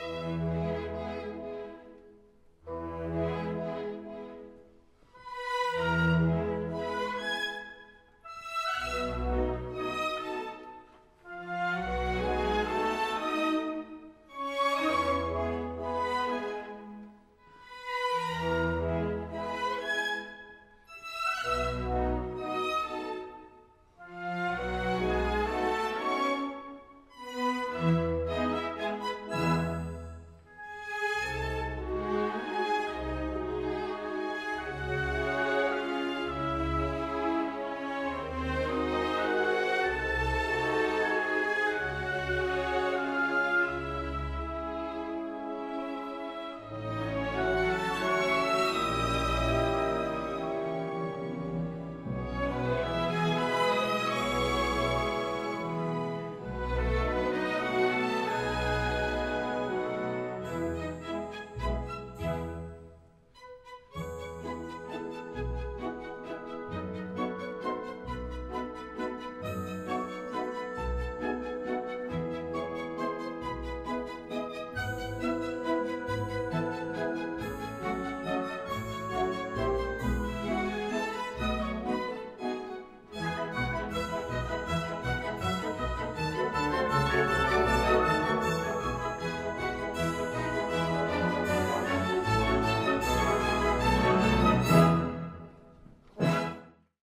Música